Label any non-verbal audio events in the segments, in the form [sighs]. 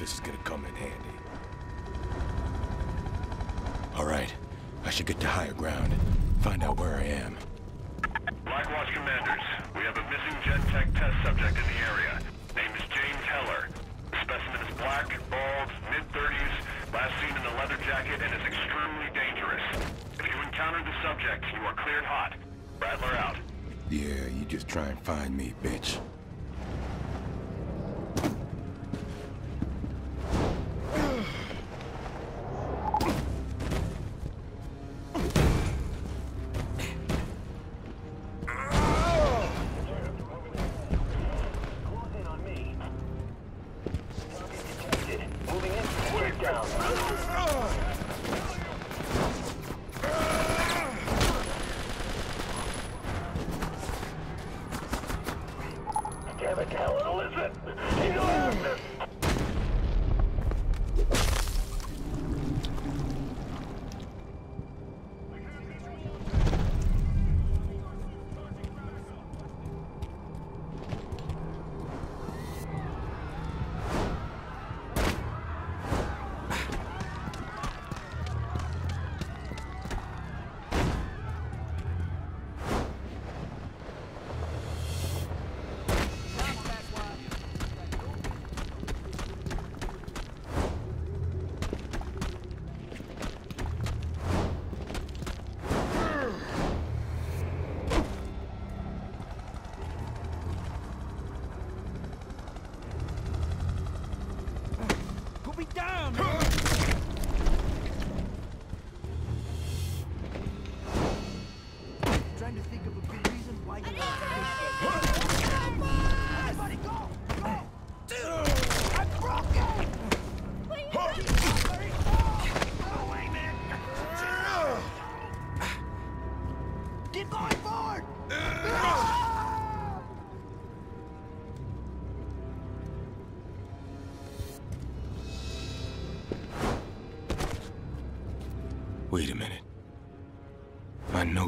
This is gonna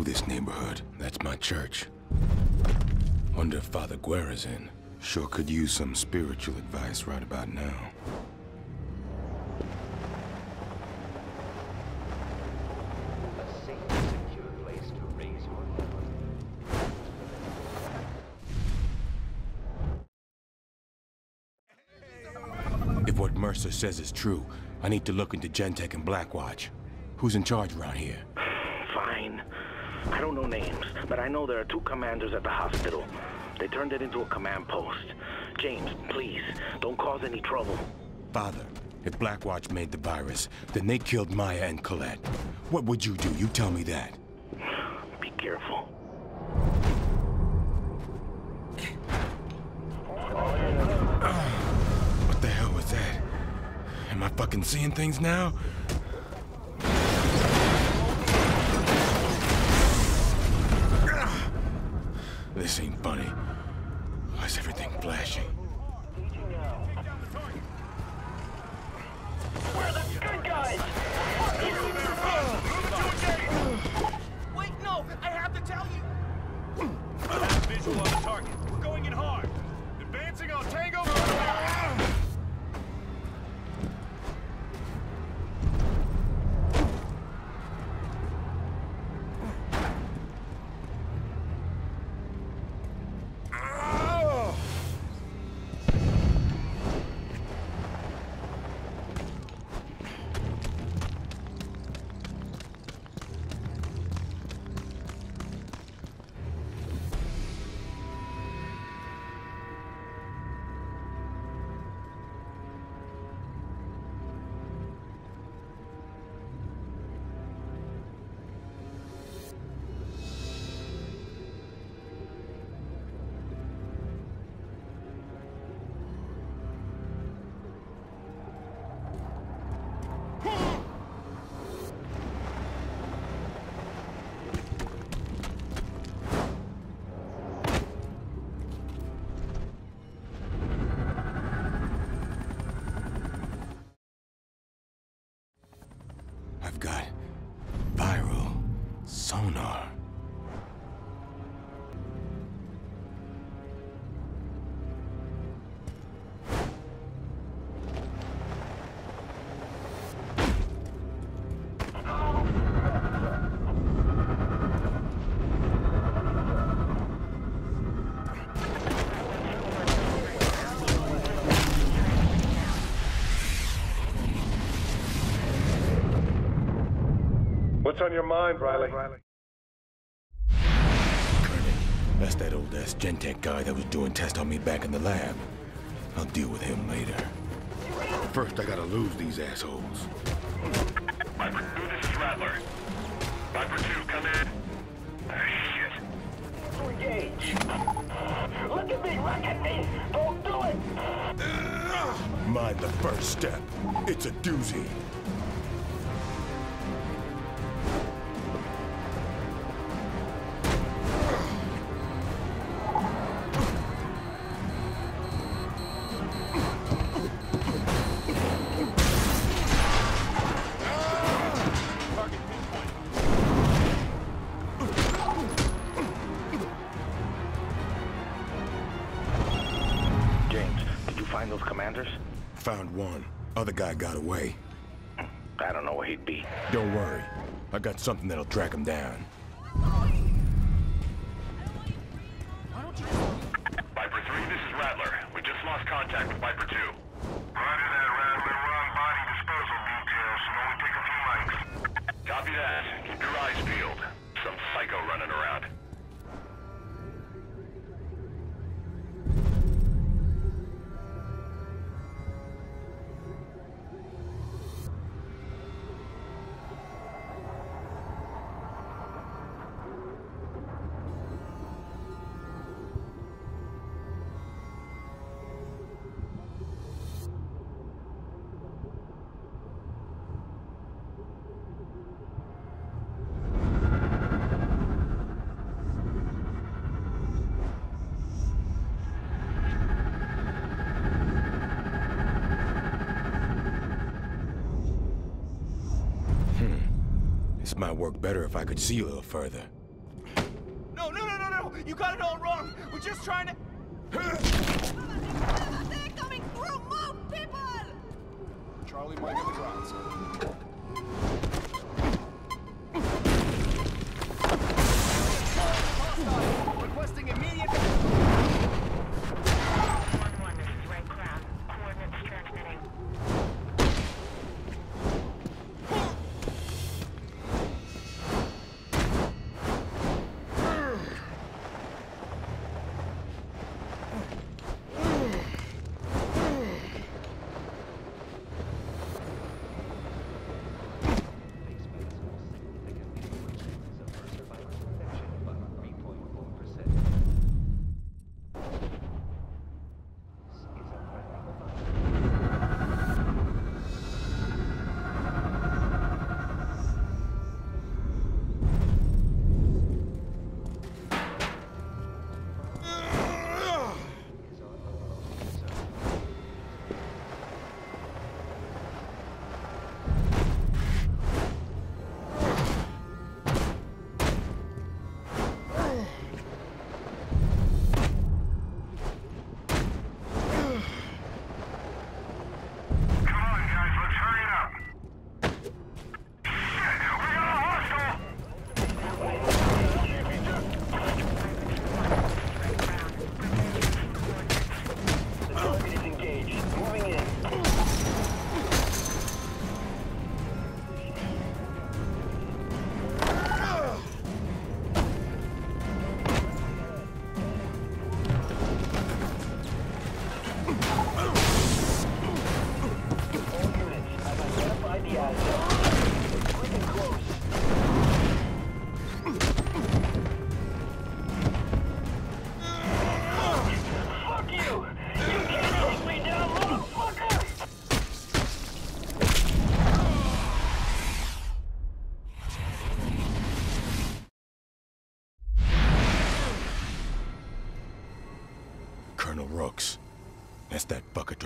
know this neighborhood. That's my church. Wonder if Father Guerra's in. Sure could use some spiritual advice right about now. A safe and secure place to raise your family. If what Mercer says is true, I need to look into Gentek and Blackwatch. Who's in charge around here? [sighs] Fine. I don't know names, but I know there are two commanders at the hospital. They turned it into a command post. James, please, don't cause any trouble. Father, if Blackwatch made the virus, then they killed Maya and Colette. What would you do? You tell me that. Be careful. What the hell was that? Am I fucking seeing things now? On target. We're going in hard. Advancing on Tango. Got viral sonar. On your mind, Riley? Kernan, that's that old ass Gentek guy that was doing tests on me back in the lab. I'll deal with him later. First, I gotta lose these assholes. Viper 2, this is Rattler. Viper 2, come in. Ah, shit. Engage. Look at me, look at me. Don't do it. Mind the first step. It's a doozy. Got something that'll track him down. This might work better if I could see a little further. No, no, no, no, no! You got it all wrong! We're just trying to...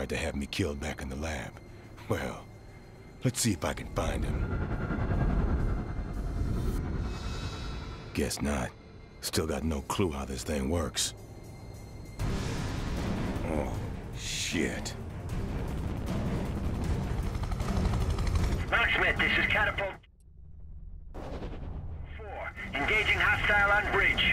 tried to have me killed back in the lab. Well, let's see if I can find him. Guess not. Still got no clue how this thing works. Oh, shit. Locksmith, this is Catapult. Four. Engaging hostile on bridge.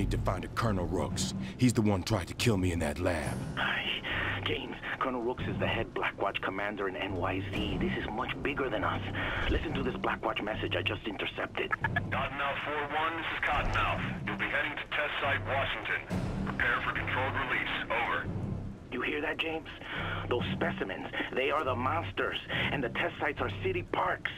Need to find a Colonel Rooks. He's the one tried to kill me in that lab. Aye. James, Colonel Rooks is the head Blackwatch commander in NYC. This is much bigger than us. Listen to this Blackwatch message I just intercepted. Cottonmouth 4-1, this is Cottonmouth. You'll be heading to test site Washington. Prepare for controlled release. Over. You hear that, James? Those specimens, they are the monsters, and the test sites are city parks.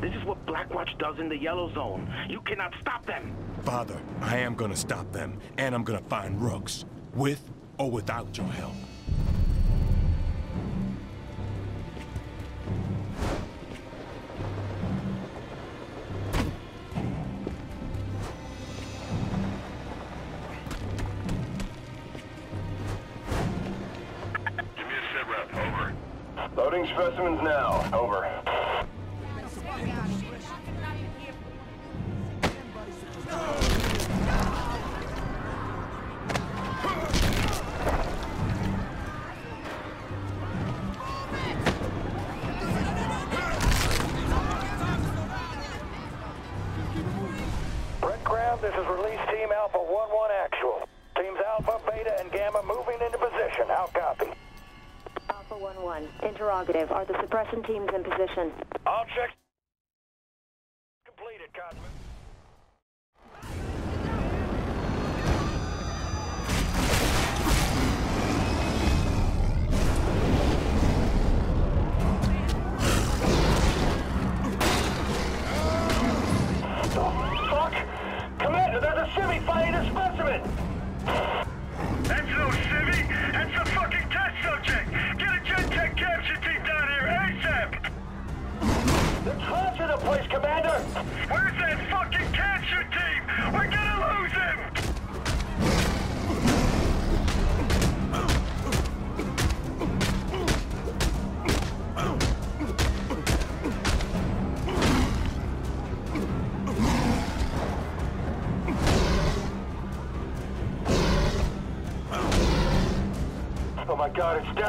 This is what Blackwatch does in the Yellow Zone. You cannot stop them. Father, I am gonna stop them, and I'm gonna find Rooks. With or without your help. How copy? Alpha 1-1. Interrogative. Are the suppression teams in position? All checks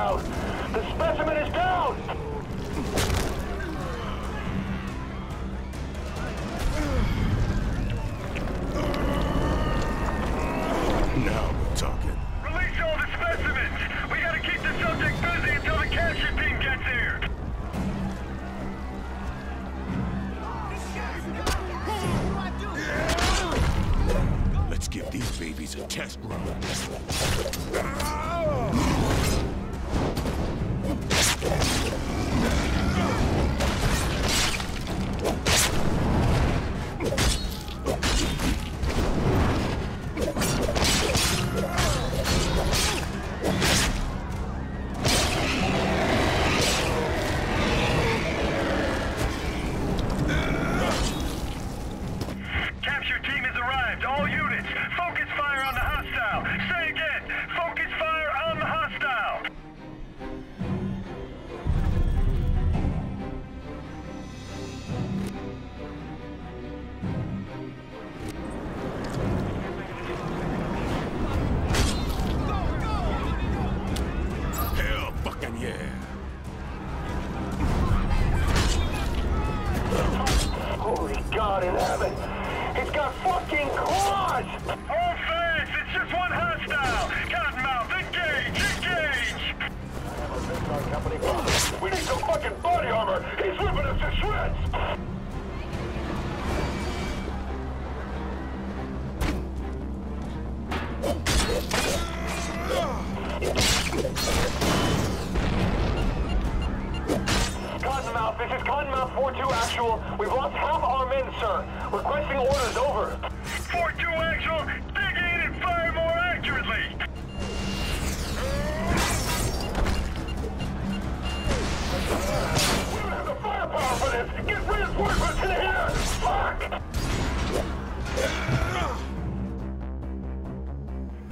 down! The specimen is down! Now we're talking. Release all the specimens. We gotta keep the subject busy until the capture team gets here. Let's give these babies a test run. Ah!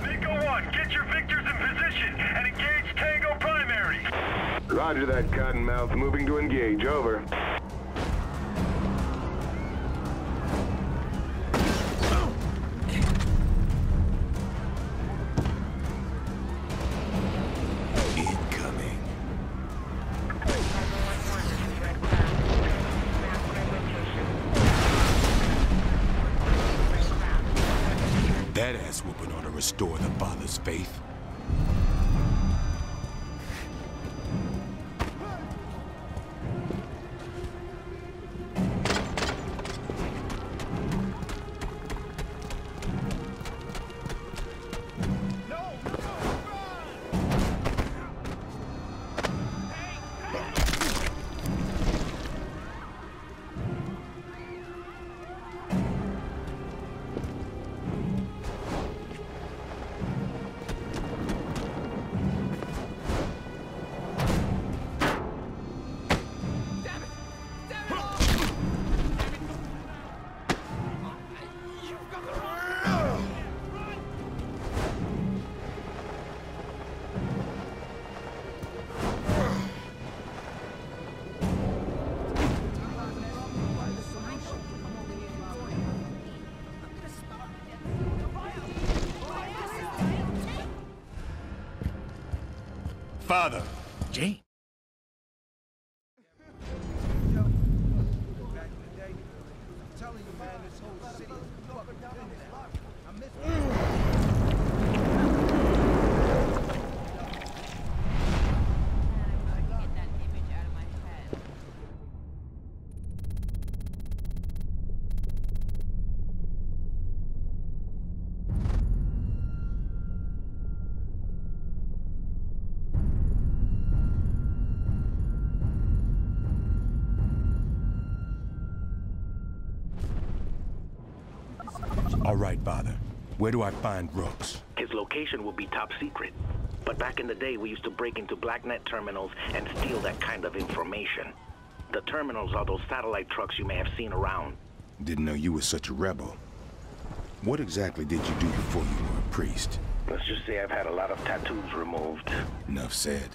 Nico 1, get your victors in position and engage Tango Primary. Roger that, Cottonmouth. Moving to engage. Over. Restore the father's faith. Father! All right, Father. Where do I find Rooks? His location will be top secret. But back in the day, we used to break into BlackNet terminals and steal that kind of information. The terminals are those satellite trucks you may have seen around. Didn't know you were such a rebel. What exactly did you do before you were a priest? Let's just say I've had a lot of tattoos removed. Enough said.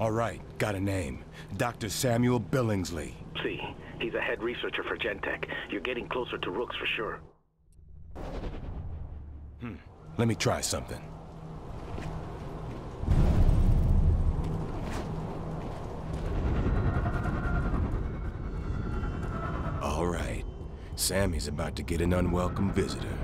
All right, got a name. Dr. Samuel Billingsley. See, he's a head researcher for Gentek. You're getting closer to Rooks for sure. Hmm. Let me try something. All right. Sammy's about to get an unwelcome visitor.